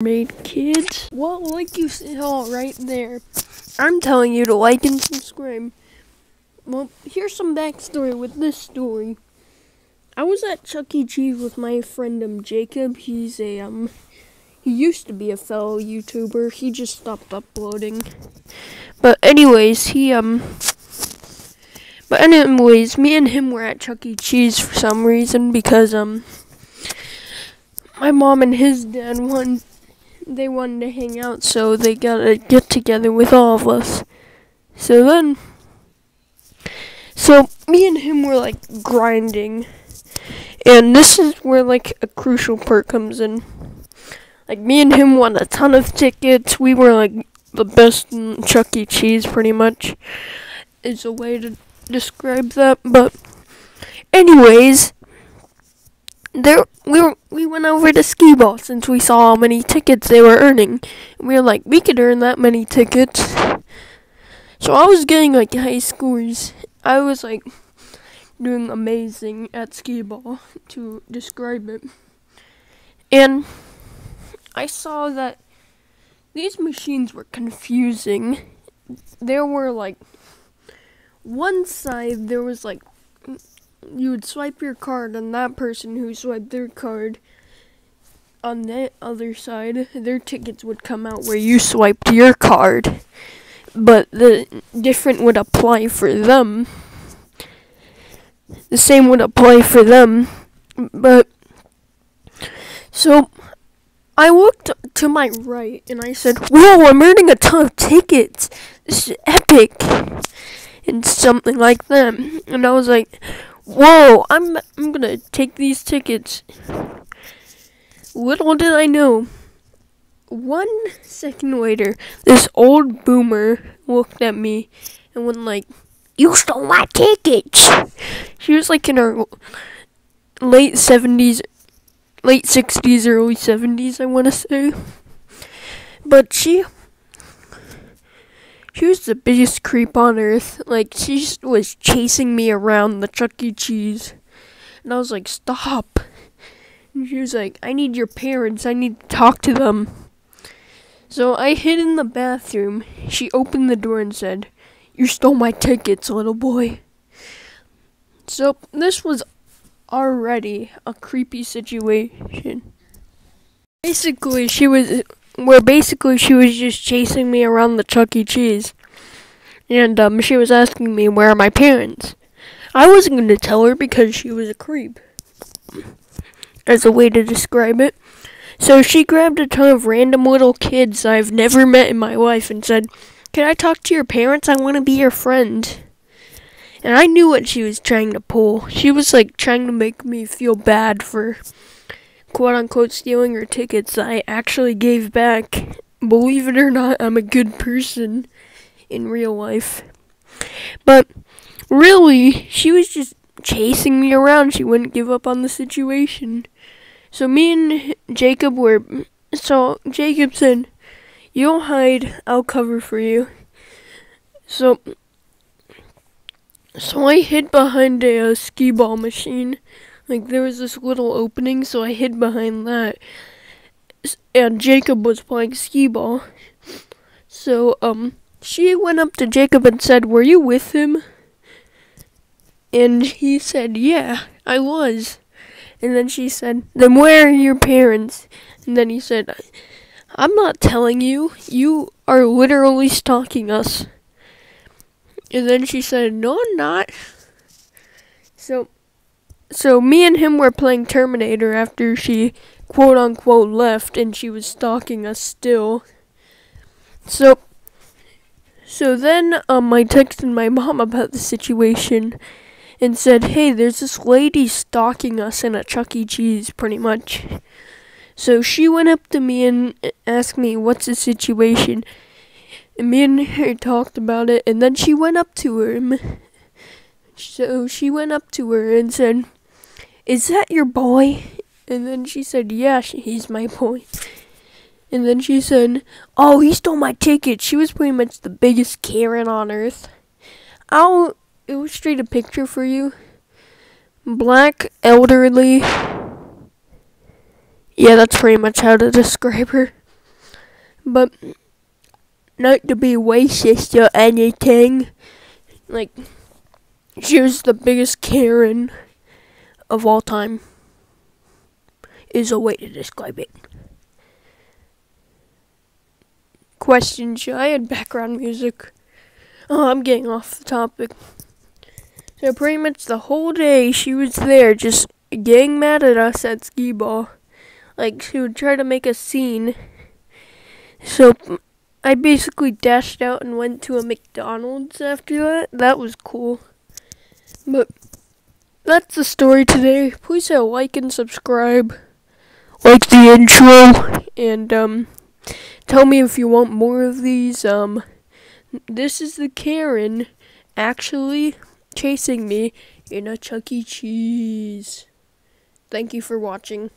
made kids. Well, like you saw right there, I'm telling you to like and subscribe. Well, here's some backstory with this story. I was at Chuck E. Cheese with my friend um Jacob. He's a um he used to be a fellow YouTuber. He just stopped uploading. But anyways, he um but anyways, me and him were at Chuck E. Cheese for some reason because um my mom and his dad wanted they wanted to hang out, so they got to get together with all of us. So then, so me and him were like grinding, and this is where like a crucial part comes in. Like me and him won a ton of tickets. We were like the best in Chuck E. Cheese, pretty much. Is a way to describe that, but anyways, there we were, we went over to skee ball since we saw how many tickets they were earning. We were like, we could earn that many tickets. So I was getting like high scores. I was like doing amazing at skee ball to describe it. And I saw that these machines were confusing. There were like one side there was like you would swipe your card and that person who swiped their card on the other side their tickets would come out where you swiped your card but the different would apply for them the same would apply for them but so I looked to my right and I said, Whoa, I'm earning a ton of tickets. This is epic. And something like that. And I was like, Whoa, I'm I'm gonna take these tickets. Little did I know. One second later, this old boomer looked at me and went like, "You stole my tickets." She was like in her late seventies, late sixties, early seventies, I want to say. But she she was the biggest creep on earth. Like, she was chasing me around the Chuck E. Cheese. And I was like, stop. And she was like, I need your parents. I need to talk to them. So I hid in the bathroom. She opened the door and said, You stole my tickets, little boy. So this was already a creepy situation. Basically, she was where basically she was just chasing me around the Chuck E. Cheese. And um, she was asking me where are my parents. I wasn't going to tell her because she was a creep. As a way to describe it. So she grabbed a ton of random little kids I've never met in my life and said, Can I talk to your parents? I want to be your friend. And I knew what she was trying to pull. She was like trying to make me feel bad for quote unquote stealing her tickets I actually gave back. Believe it or not, I'm a good person in real life. But really, she was just chasing me around. She wouldn't give up on the situation. So me and Jacob were. So Jacob said, You'll hide, I'll cover for you. So. So I hid behind a, a skee ball machine like there was this little opening, so I hid behind that. And Jacob was playing skee ball. So um she went up to Jacob and said, "Were you with him?" And he said, "Yeah, I was." And then she said, "Then where are your parents?" And then he said, "I'm not telling you. You are literally stalking us." And then she said, "No, I'm not." So so me and him were playing Terminator after she quote unquote left and she was stalking us still. So so then um I texted my mom about the situation and said, "Hey, there's this lady stalking us in a Chuck E. Cheese pretty much." So she went up to me and asked me, "What's the situation?" And me and her talked about it and then she went up to her. So she went up to her and said, is that your boy? And then she said, Yeah, he's my boy. And then she said, Oh, he stole my ticket. She was pretty much the biggest Karen on earth. I'll illustrate a picture for you. Black, elderly. Yeah, that's pretty much how to describe her. But not to be racist or anything. Like, she was the biggest Karen of all time, is a way to describe it. Question Should I add background music? Oh, I'm getting off the topic. So, pretty much the whole day she was there just getting mad at us at skee ball. Like, she would try to make a scene. So, I basically dashed out and went to a McDonald's after that. That was cool. But that's the story today. Please hit like and subscribe. Like the intro and um tell me if you want more of these. Um this is the Karen actually chasing me in a Chuck E. Cheese. Thank you for watching.